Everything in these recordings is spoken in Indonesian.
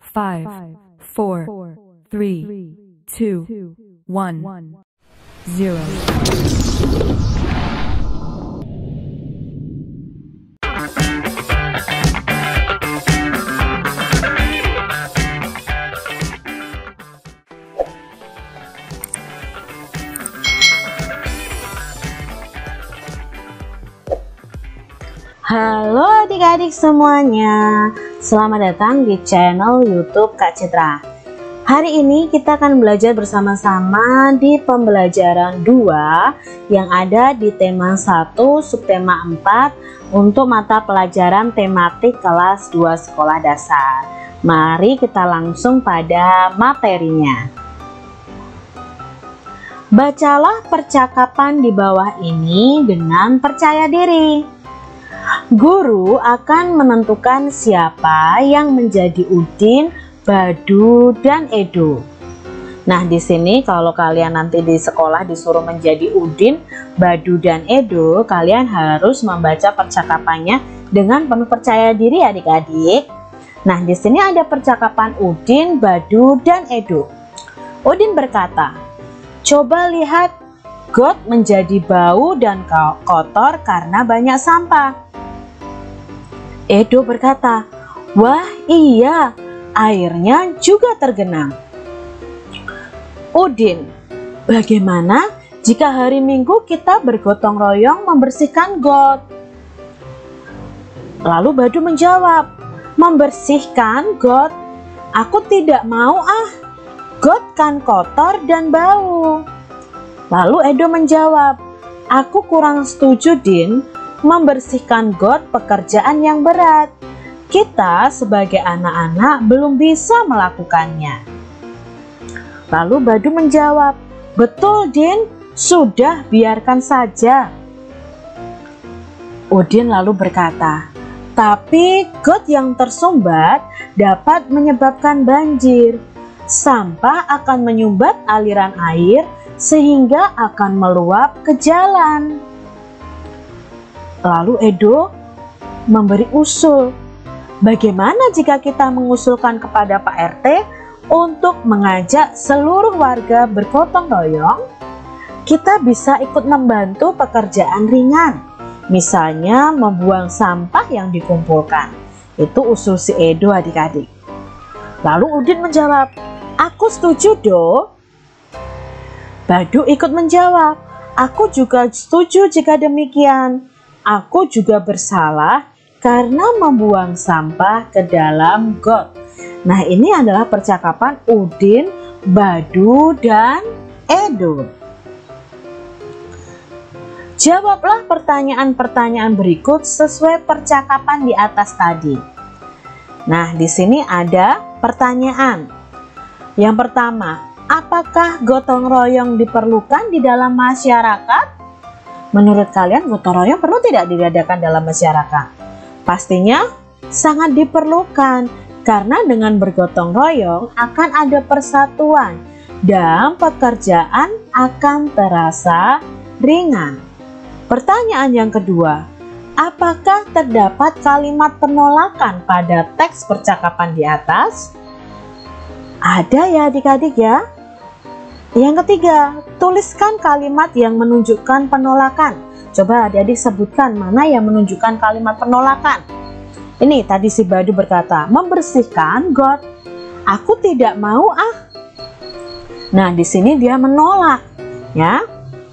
five, four, three, two, one, zero. Halo adik-adik semuanya, selamat datang di channel YouTube Kak Citra. Hari ini kita akan belajar bersama-sama di pembelajaran 2 yang ada di tema 1 subtema 4 untuk mata pelajaran tematik kelas 2 sekolah dasar. Mari kita langsung pada materinya. Bacalah percakapan di bawah ini dengan percaya diri. Guru akan menentukan siapa yang menjadi Udin, Badu, dan Edo. Nah, di sini kalau kalian nanti di sekolah disuruh menjadi Udin, Badu, dan Edo, kalian harus membaca percakapannya dengan penuh percaya diri adik-adik. Nah, di sini ada percakapan Udin, Badu, dan Edo. Udin berkata, "Coba lihat, got menjadi bau dan kotor karena banyak sampah." Edo berkata, Wah iya, airnya juga tergenang. Udin, bagaimana jika hari Minggu kita bergotong royong membersihkan got? Lalu Badu menjawab, membersihkan got? Aku tidak mau ah, got kan kotor dan bau. Lalu Edo menjawab, aku kurang setuju Din, membersihkan got pekerjaan yang berat. Kita sebagai anak-anak belum bisa melakukannya. Lalu Badu menjawab, Betul Din, sudah biarkan saja. Udin lalu berkata, Tapi got yang tersumbat dapat menyebabkan banjir. Sampah akan menyumbat aliran air sehingga akan meluap ke jalan. Lalu Edo memberi usul, bagaimana jika kita mengusulkan kepada Pak RT untuk mengajak seluruh warga bergotong royong? Kita bisa ikut membantu pekerjaan ringan, misalnya membuang sampah yang dikumpulkan. Itu usul si Edo adik-adik. Lalu Udin menjawab, aku setuju do. Badu ikut menjawab, aku juga setuju jika demikian aku juga bersalah karena membuang sampah ke dalam got. Nah, ini adalah percakapan Udin, Badu, dan Edo. Jawablah pertanyaan-pertanyaan berikut sesuai percakapan di atas tadi. Nah, di sini ada pertanyaan. Yang pertama, apakah gotong royong diperlukan di dalam masyarakat? Menurut kalian gotong royong perlu tidak diadakan dalam masyarakat? Pastinya sangat diperlukan karena dengan bergotong royong akan ada persatuan dan pekerjaan akan terasa ringan. Pertanyaan yang kedua, apakah terdapat kalimat penolakan pada teks percakapan di atas? Ada ya adik-adik ya. Yang ketiga, tuliskan kalimat yang menunjukkan penolakan. Coba adik-adik sebutkan mana yang menunjukkan kalimat penolakan. Ini tadi si Badu berkata, membersihkan got. Aku tidak mau ah. Nah, di sini dia menolak, ya.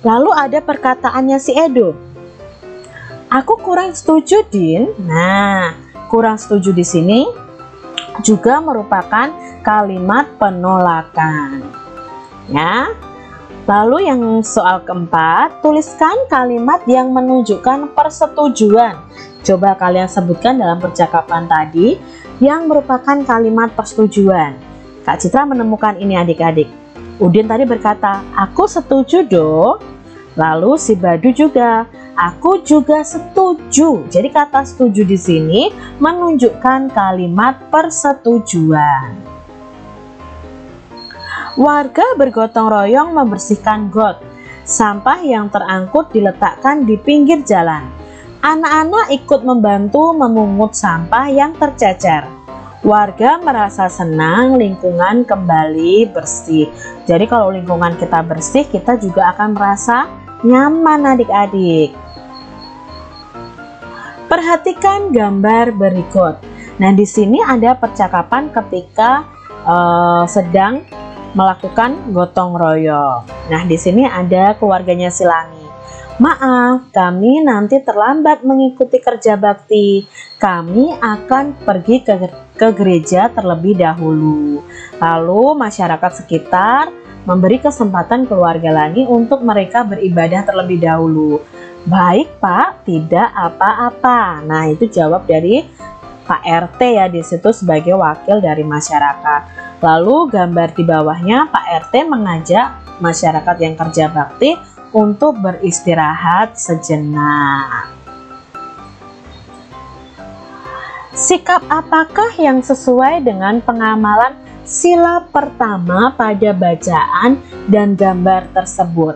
Lalu ada perkataannya si Edo. Aku kurang setuju, Din. Nah, kurang setuju di sini juga merupakan kalimat penolakan ya. Lalu yang soal keempat, tuliskan kalimat yang menunjukkan persetujuan. Coba kalian sebutkan dalam percakapan tadi yang merupakan kalimat persetujuan. Kak Citra menemukan ini adik-adik. Udin tadi berkata, aku setuju do. Lalu si Badu juga, aku juga setuju. Jadi kata setuju di sini menunjukkan kalimat persetujuan. Warga bergotong royong membersihkan got. Sampah yang terangkut diletakkan di pinggir jalan. Anak-anak ikut membantu memungut sampah yang tercecer. Warga merasa senang lingkungan kembali bersih. Jadi kalau lingkungan kita bersih, kita juga akan merasa nyaman adik-adik. Perhatikan gambar berikut. Nah, di sini ada percakapan ketika uh, sedang melakukan gotong royong. Nah, di sini ada keluarganya Silangi. Maaf, kami nanti terlambat mengikuti kerja bakti. Kami akan pergi ke, ke gereja terlebih dahulu. Lalu masyarakat sekitar memberi kesempatan keluarga Lani untuk mereka beribadah terlebih dahulu. Baik Pak, tidak apa-apa. Nah itu jawab dari Pak RT ya di situ sebagai wakil dari masyarakat. Lalu gambar di bawahnya Pak RT mengajak masyarakat yang kerja bakti untuk beristirahat sejenak. Sikap apakah yang sesuai dengan pengamalan sila pertama pada bacaan dan gambar tersebut?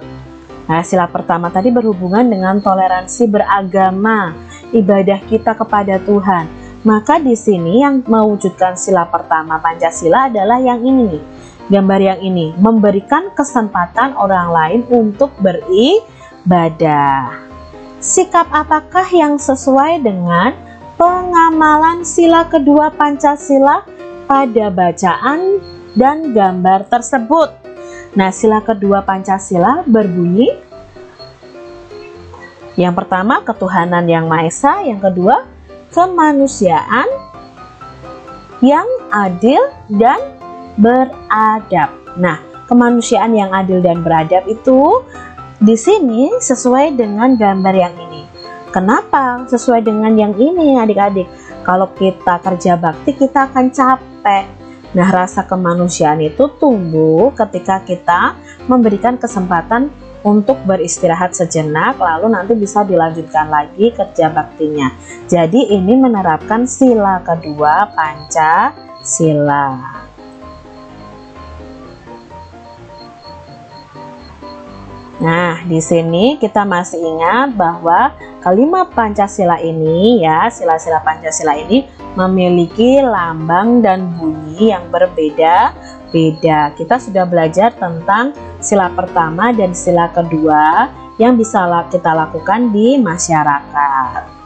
Nah, sila pertama tadi berhubungan dengan toleransi beragama, ibadah kita kepada Tuhan. Maka di sini yang mewujudkan sila pertama Pancasila adalah yang ini nih gambar yang ini memberikan kesempatan orang lain untuk beribadah. Sikap apakah yang sesuai dengan pengamalan sila kedua Pancasila pada bacaan dan gambar tersebut? Nah, sila kedua Pancasila berbunyi yang pertama ketuhanan yang Maha Esa, yang kedua kemanusiaan yang adil dan beradab. Nah, kemanusiaan yang adil dan beradab itu di sini sesuai dengan gambar yang ini. Kenapa sesuai dengan yang ini adik-adik? Kalau kita kerja bakti kita akan capek. Nah, rasa kemanusiaan itu tumbuh ketika kita memberikan kesempatan untuk beristirahat sejenak lalu nanti bisa dilanjutkan lagi kerja baktinya. Jadi ini menerapkan sila kedua Pancasila. Nah, di sini kita masih ingat bahwa kelima Pancasila ini ya, sila-sila Pancasila ini memiliki lambang dan bunyi yang berbeda-beda. Kita sudah belajar tentang sila pertama dan sila kedua yang bisa kita lakukan di masyarakat.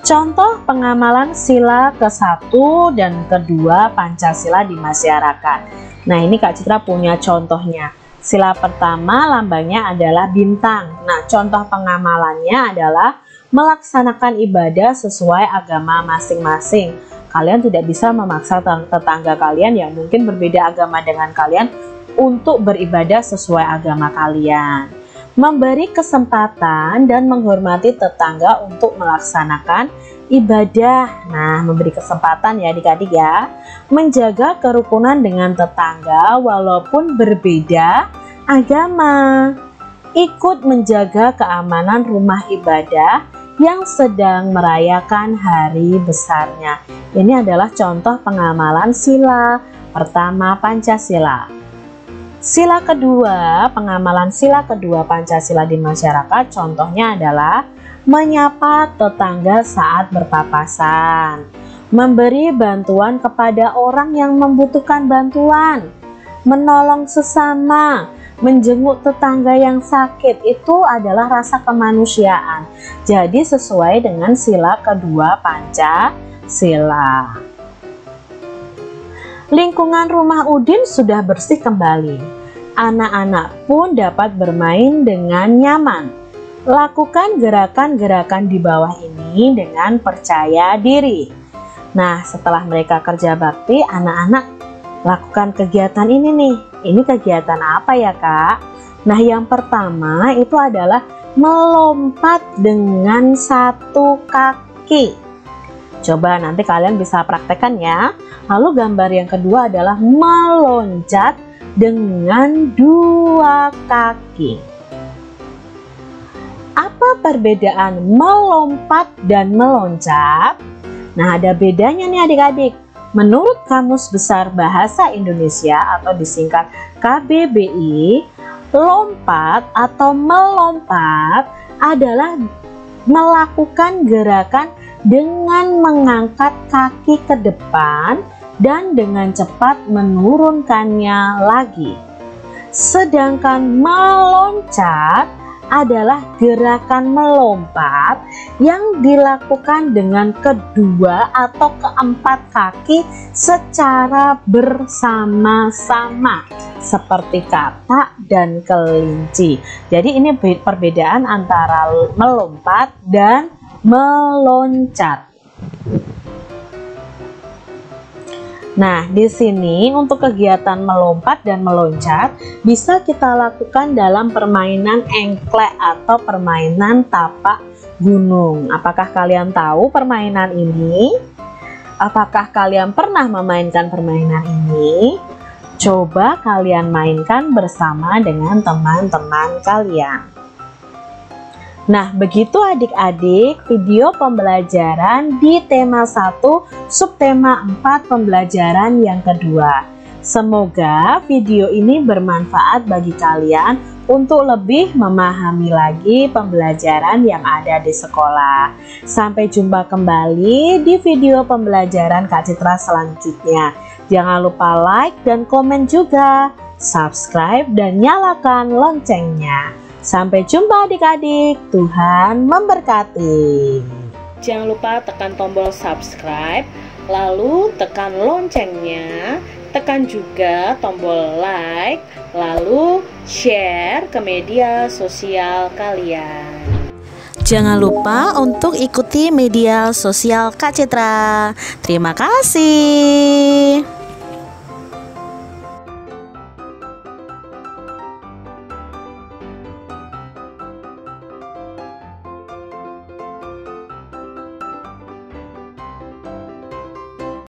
Contoh pengamalan sila ke-1 dan kedua Pancasila di masyarakat. Nah, ini Kak Citra punya contohnya. Sila pertama lambangnya adalah bintang. Nah, contoh pengamalannya adalah melaksanakan ibadah sesuai agama masing-masing. Kalian tidak bisa memaksa tetangga kalian yang mungkin berbeda agama dengan kalian untuk beribadah sesuai agama kalian. Memberi kesempatan dan menghormati tetangga untuk melaksanakan ibadah. Nah, memberi kesempatan ya adik-adik ya menjaga kerukunan dengan tetangga walaupun berbeda agama. Ikut menjaga keamanan rumah ibadah yang sedang merayakan hari besarnya. Ini adalah contoh pengamalan sila pertama Pancasila. Sila kedua, pengamalan sila kedua Pancasila di masyarakat contohnya adalah menyapa tetangga saat berpapasan memberi bantuan kepada orang yang membutuhkan bantuan, menolong sesama, menjenguk tetangga yang sakit itu adalah rasa kemanusiaan. Jadi sesuai dengan sila kedua Pancasila. Lingkungan rumah Udin sudah bersih kembali. Anak-anak pun dapat bermain dengan nyaman. Lakukan gerakan-gerakan di bawah ini dengan percaya diri. Nah, setelah mereka kerja bakti, anak-anak lakukan kegiatan ini nih. Ini kegiatan apa ya, Kak? Nah, yang pertama itu adalah melompat dengan satu kaki. Coba nanti kalian bisa praktekkan ya. Lalu gambar yang kedua adalah meloncat dengan dua kaki. Apa perbedaan melompat dan meloncat? Nah, ada bedanya nih adik-adik. Menurut Kamus Besar Bahasa Indonesia atau disingkat KBBI, lompat atau melompat adalah melakukan gerakan dengan mengangkat kaki ke depan dan dengan cepat menurunkannya lagi. Sedangkan meloncat adalah gerakan melompat yang dilakukan dengan kedua atau keempat kaki secara bersama-sama seperti katak dan kelinci. Jadi ini perbedaan antara melompat dan meloncat. Nah, di sini untuk kegiatan melompat dan meloncat bisa kita lakukan dalam permainan engklek atau permainan tapak gunung. Apakah kalian tahu permainan ini? Apakah kalian pernah memainkan permainan ini? Coba kalian mainkan bersama dengan teman-teman kalian. Nah, begitu adik-adik video pembelajaran di tema 1 subtema 4 pembelajaran yang kedua. Semoga video ini bermanfaat bagi kalian untuk lebih memahami lagi pembelajaran yang ada di sekolah. Sampai jumpa kembali di video pembelajaran Kak Citra selanjutnya. Jangan lupa like dan komen juga, subscribe dan nyalakan loncengnya. Sampai jumpa adik-adik, Tuhan memberkati. Jangan lupa tekan tombol subscribe, lalu tekan loncengnya, tekan juga tombol like, lalu share ke media sosial kalian. Jangan lupa untuk ikuti media sosial Kak Citra. Terima kasih.